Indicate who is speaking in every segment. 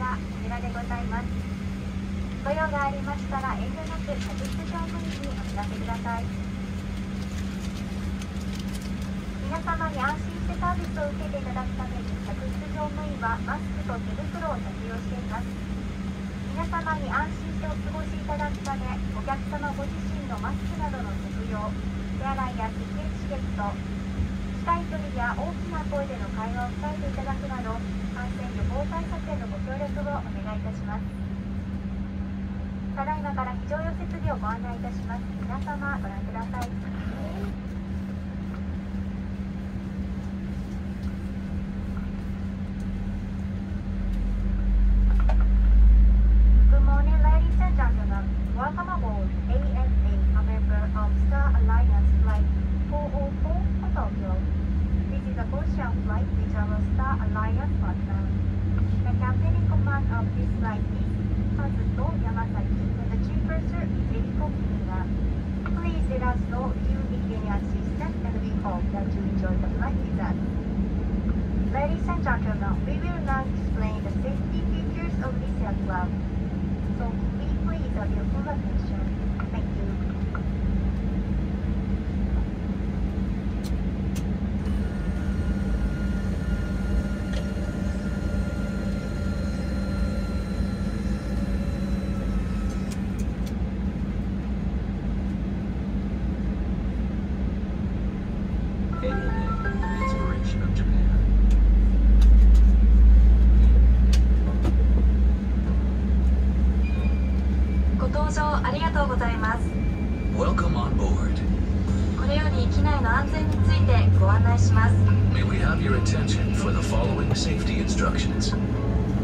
Speaker 1: がこちらでございます。ご用がありましたら遠慮なく客室乗務員にお知らせください。皆様に安心してサービスを受けていただくために客室乗務員はマスクと手袋を着用しています。皆様に安心してお過ごしいただくためお客様ご自身のマスクなどの着用手洗いや喫煙刺激と近い距離や大きな声での会話を控えていただくなど感染予防対策へのご協力をお願いいたします。ただいまから非常用設備をご案内いたします。皆様ご覧ください。Us if you any assistance, and we hope that you enjoy the flight with us. Ladies and gentlemen, we will now explain the safety features of this aircraft.
Speaker 2: May we have your attention for the following safety instructions.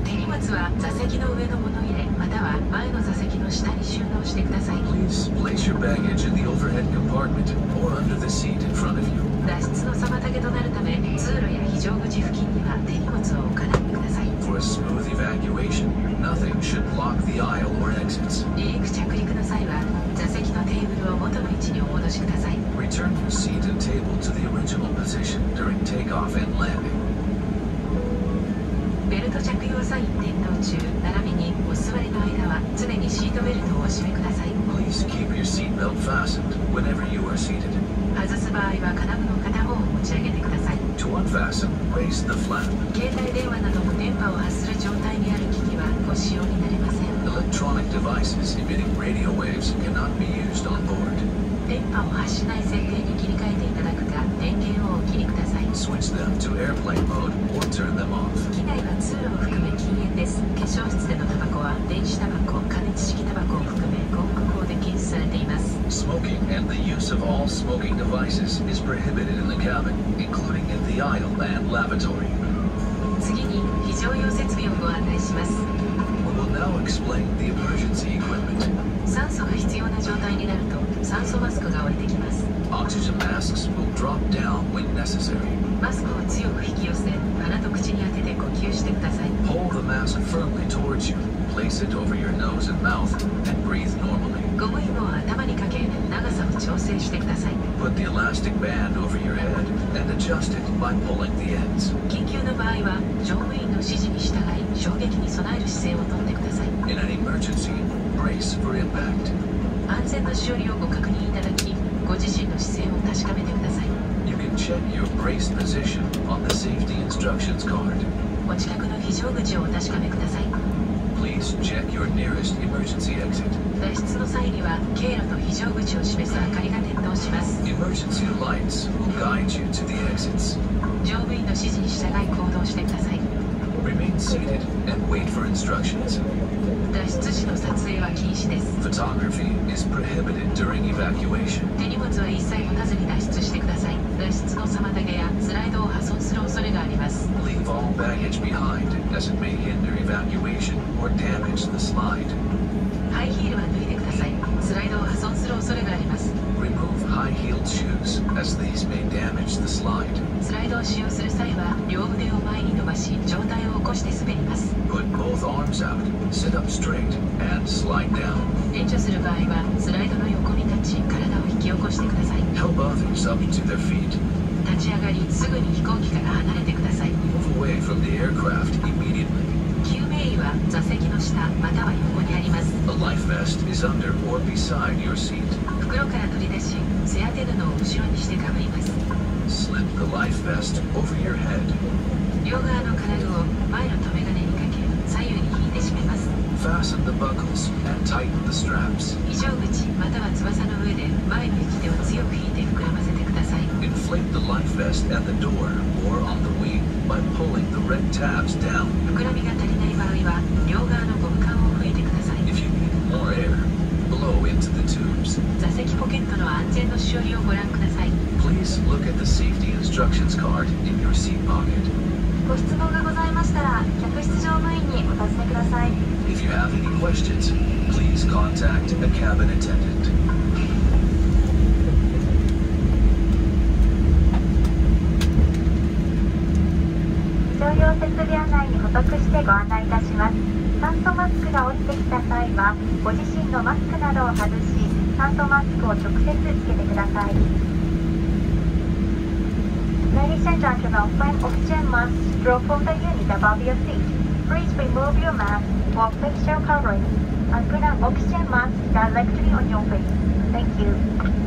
Speaker 3: 手荷物は座席の上の物入れまたは前の座席の下に収納してください
Speaker 2: Please place your baggage in the overhead compartment or under the seat in front of you. you.
Speaker 3: 携帯電話などの電波を発する状態にある機器はご使用になれません。
Speaker 2: Electronic devices emitting radio waves cannot be used on board.
Speaker 3: 電波を発しない設定に切り替えていただくか電源をお切りください。
Speaker 2: Switch them to airplane mode or turn them off.
Speaker 3: 機内は通路を含め禁煙です。化粧室でのタバコは電子タバコ加熱式タバコを含め航空法で禁止されています
Speaker 2: Smoking and the use of all smoking devices is prohibited in the cabin, including in the aisle and lavatory.
Speaker 3: 次に非常用設備をご案内します
Speaker 2: We will now explain the emergency equipment.
Speaker 3: 酸素が必要な状態になると酸素マスクが降りてきます
Speaker 2: Oxygen masks will drop down when necessary.
Speaker 3: マスクを強く引き寄せ鼻と口に当てて呼吸してください
Speaker 2: Hold the mask firmly towards you, place it over your nose and mouth, and breathe normally. Put the elastic band over your head and adjust it by pulling the ends.
Speaker 3: 緊急の場合は乗務員の指示に従い衝撃に備える姿勢をとってください
Speaker 2: In an emergency, brace for impact.
Speaker 3: 安全なしおりをご確認いただきご自身の姿勢を確かめてください
Speaker 2: You can check your brace position on the safety instructions card.
Speaker 3: お近くの非常口をお確かめください
Speaker 2: Please check your nearest emergency exit.
Speaker 3: 脱出の際には経路と非常口を示す明かりが点灯します
Speaker 2: Emergency lights will guide you to the exits.
Speaker 3: 乗務員の指示に従い行動してください
Speaker 2: Remain seated and wait for instructions.
Speaker 3: 脱出時の撮影は禁止です
Speaker 2: Photography is prohibited during evacuation.
Speaker 3: 手荷物は一切持たずに脱出してください脱出の妨げやスライドを破損する恐れがあります
Speaker 2: Leave all baggage behind as it may hinder evacuation or damage the slide.
Speaker 3: ハイヒールは脱いでくださいスライドを破損する恐れがあります
Speaker 2: High-heeled shoes as these may damage the slide.
Speaker 3: スライドを使用する際は両腕を前に伸ばし上体を起こして滑ります
Speaker 2: Put both arms out, sit up straight, and slide down.
Speaker 3: 援助する場合はスライドの横に立ち体を引き起こしてください
Speaker 2: Help others up to their feet.
Speaker 3: 立ち上がりすぐに飛行機から離れてください
Speaker 2: Move away from the aircraft immediately.
Speaker 3: 救命医は座下または横にあります
Speaker 2: A life vest is under or beside your seat.
Speaker 3: 袋から取り出し背当て布を後ろにしてかぶります
Speaker 2: Slip the life vest over your head.
Speaker 3: 両側の金具を前の留め金にかけ左右に引いて締めます
Speaker 2: Fasten the buckles and tighten the straps.
Speaker 3: 非常口または翼の上で前の引き手を強く引いて膨らませてください
Speaker 2: Inflate the life vest at the door or on the wing by pulling the red tabs down.
Speaker 3: 膨らみが足りない場合は両側のゴム管を吹いてください
Speaker 2: If you need more air, blow into the tubes.
Speaker 3: 座席ポケットの安全のしおりをご覧ください
Speaker 2: Please look at the safety instructions card in your seat pocket.
Speaker 4: ご質問がございましたら客室乗務員にお尋ねください
Speaker 2: If you have any questions, please contact a cabin attendant.
Speaker 1: 乗用設備案内に補足してご案内いたします酸素マスクが降りてきた際はご自身のマスクなどを外し酸素マスクを直接つけてください Ladies and gentlemen, when oxygen masks drop from the unit above your seat, please remove your mask or facial covering and put an oxygen mask directly on your face. Thank you.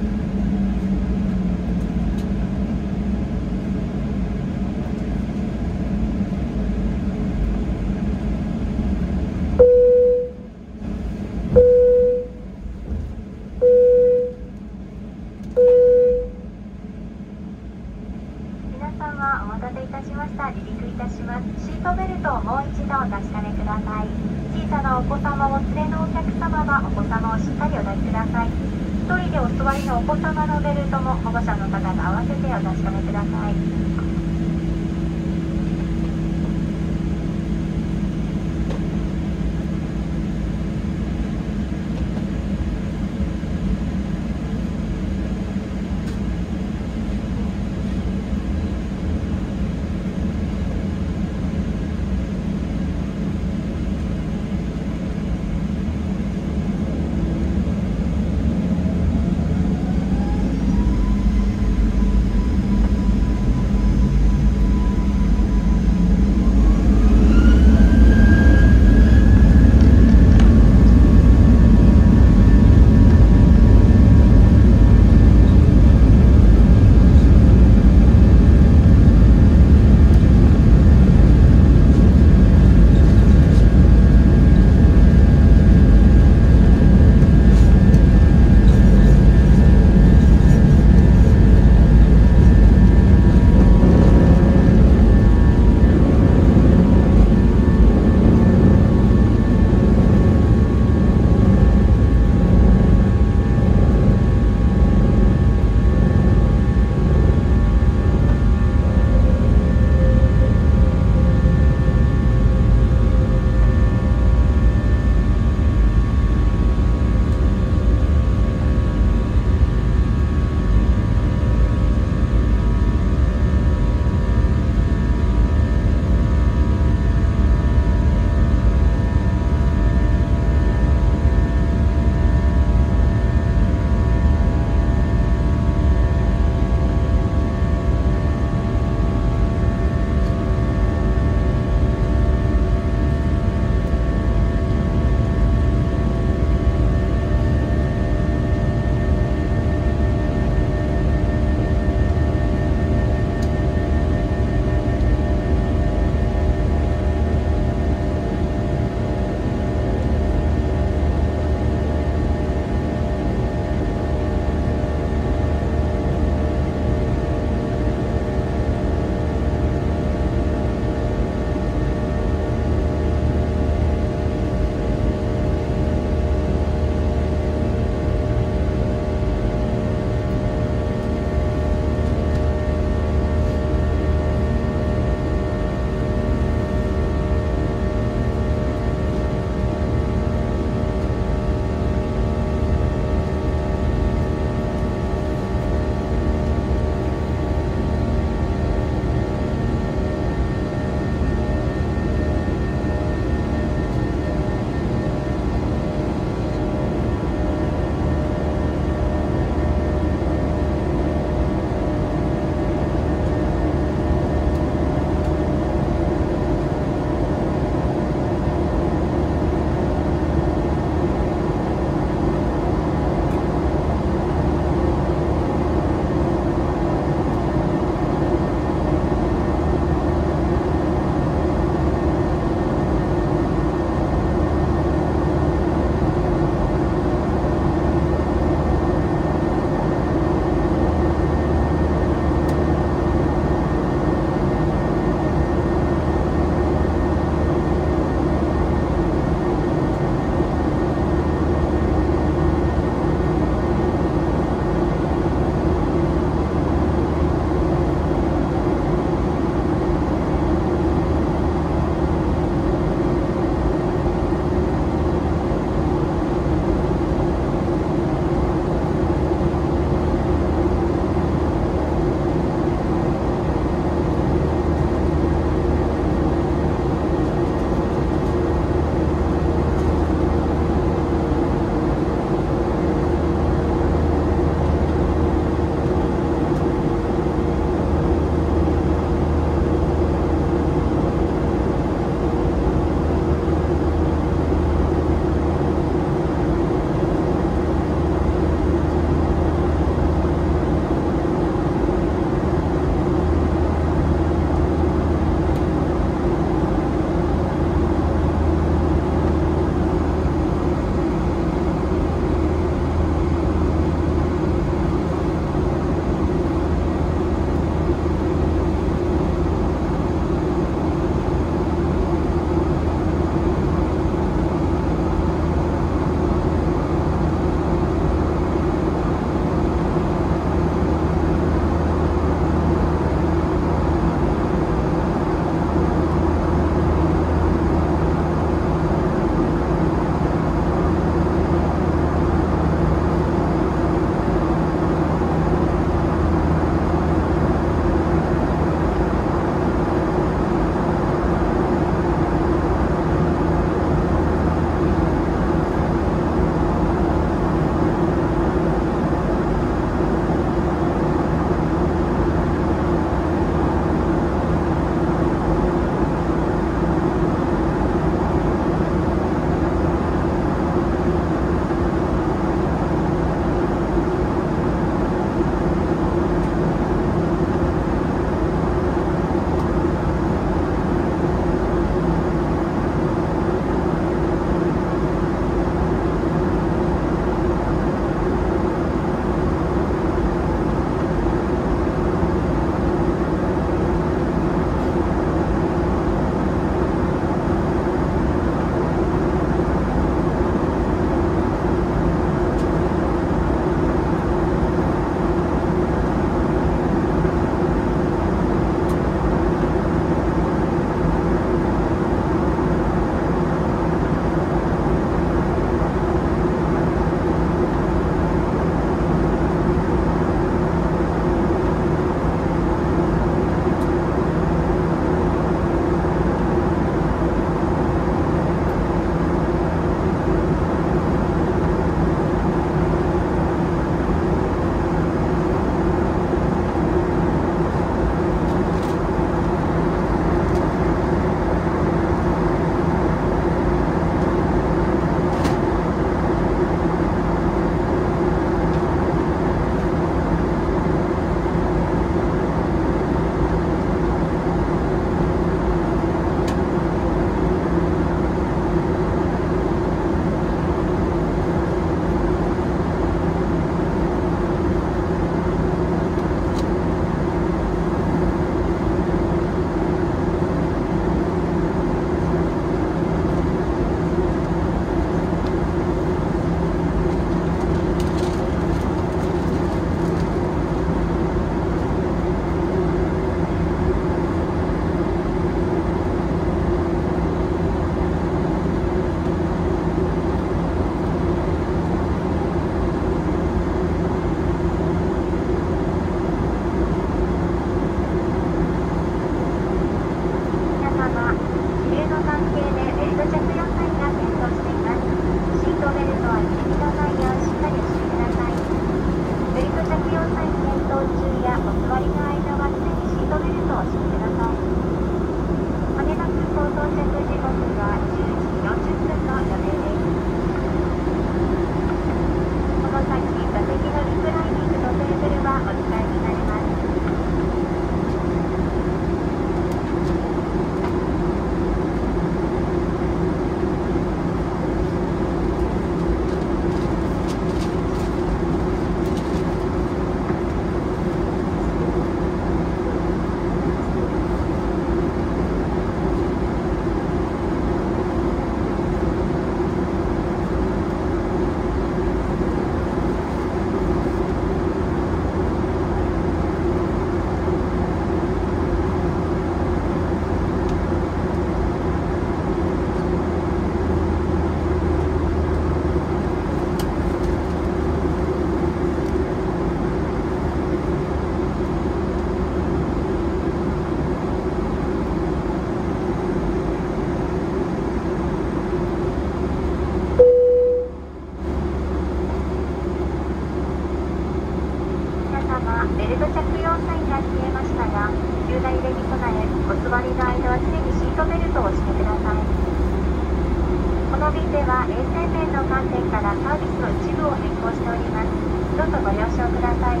Speaker 1: 本線からサービスの一部を変更しております。どうぞご了承ください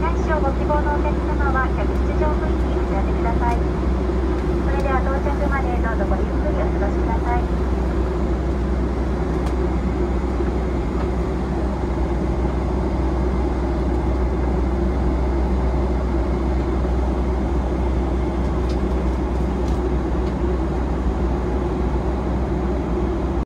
Speaker 1: 大小ご希望のお客様は客室乗務員にお知らせくださいそれでは到着までどうぞごゆっくりお過ごしください